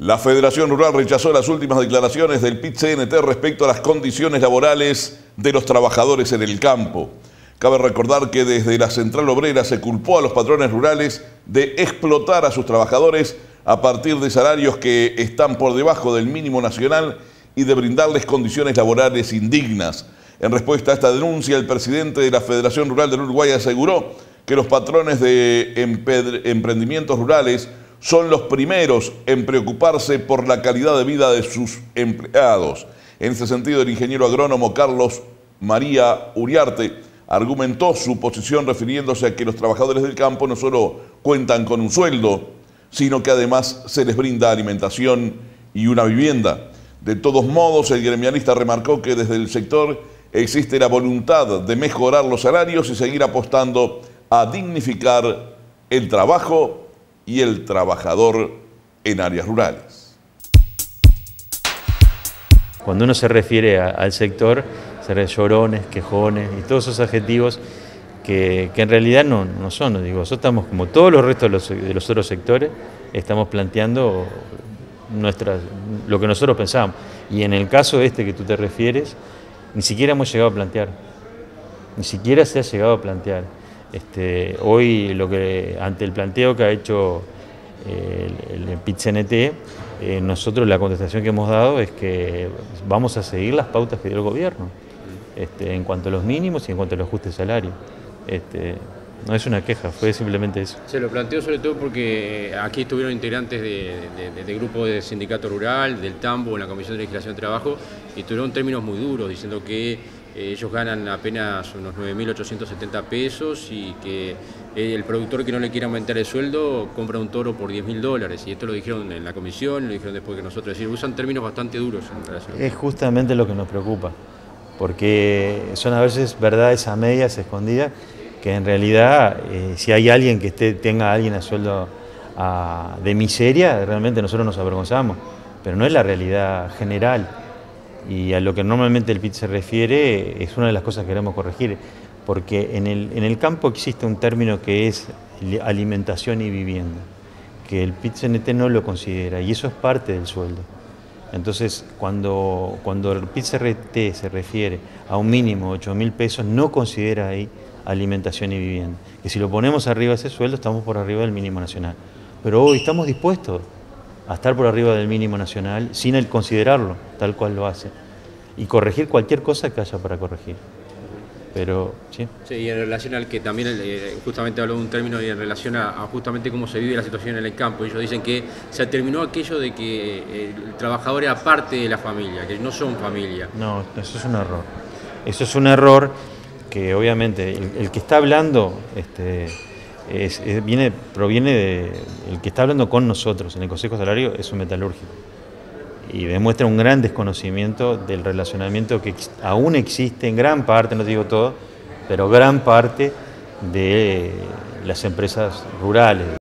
La Federación Rural rechazó las últimas declaraciones del PIT-CNT respecto a las condiciones laborales de los trabajadores en el campo. Cabe recordar que desde la Central Obrera se culpó a los patrones rurales de explotar a sus trabajadores a partir de salarios que están por debajo del mínimo nacional y de brindarles condiciones laborales indignas. En respuesta a esta denuncia, el presidente de la Federación Rural del Uruguay aseguró que los patrones de emprendimientos rurales son los primeros en preocuparse por la calidad de vida de sus empleados. En ese sentido, el ingeniero agrónomo Carlos María Uriarte argumentó su posición refiriéndose a que los trabajadores del campo no solo cuentan con un sueldo, sino que además se les brinda alimentación y una vivienda. De todos modos, el gremialista remarcó que desde el sector existe la voluntad de mejorar los salarios y seguir apostando a dignificar el trabajo y el trabajador en áreas rurales. Cuando uno se refiere al sector, se refiere llorones, quejones y todos esos adjetivos que, en realidad no, no, son. Digo, nosotros estamos, como todos los restos de los, otros sectores, estamos planteando nuestras, lo que nosotros pensamos. Y en el caso este que tú te refieres, ni siquiera hemos llegado a plantear. Ni siquiera se ha llegado a plantear. Este, hoy, lo que, ante el planteo que ha hecho eh, el, el PIT-CNT, eh, nosotros la contestación que hemos dado es que vamos a seguir las pautas que dio el gobierno este, en cuanto a los mínimos y en cuanto a los ajustes salarios. Este, no es una queja, fue simplemente eso. Se lo planteo sobre todo porque aquí estuvieron integrantes de, de, grupo de sindicato rural, del Tambo, en la Comisión de Legislación de Trabajo, y tuvieron términos muy duros, diciendo que eh, ellos ganan apenas unos 9.870 pesos y que el productor que no le quiera aumentar el sueldo compra un toro por 10.000 dólares. Y esto lo dijeron en la comisión, lo dijeron después que nosotros. Es decir, usan términos bastante duros en relación. Es justamente lo que nos preocupa, porque son a veces verdades a medias, escondidas, que en realidad eh, si hay alguien que esté, tenga a alguien a sueldo de miseria, realmente nosotros nos avergonzamos, pero no es la realidad general y a lo que normalmente el PIT se refiere es una de las cosas que queremos corregir, porque en el, en el campo existe un término que es alimentación y vivienda, que el PIT-CNT no lo considera y eso es parte del sueldo. Entonces, cuando, cuando el PIT-CRT se refiere a un mínimo de 8 mil pesos, no considera ahí alimentación y vivienda. Que si lo ponemos arriba de ese sueldo, estamos por arriba del mínimo nacional. Pero hoy estamos dispuestos a estar por arriba del mínimo nacional sin el considerarlo tal cual lo hace y corregir cualquier cosa que haya para corregir. Pero, sí. Sí, y en relación al que también eh, justamente habló de un término y en relación a, justamente cómo se vive la situación en el campo. Ellos dicen que se terminó aquello de que eh, el trabajador era parte de la familia, que no son familia. No, eso es un error. Eso es un error que obviamente el, que está hablando este, viene, proviene de, el que está hablando con nosotros en el Consejo Salario es un metalúrgico y demuestra un gran desconocimiento del relacionamiento que aún existe en gran parte, no digo todo, pero gran parte de las empresas rurales.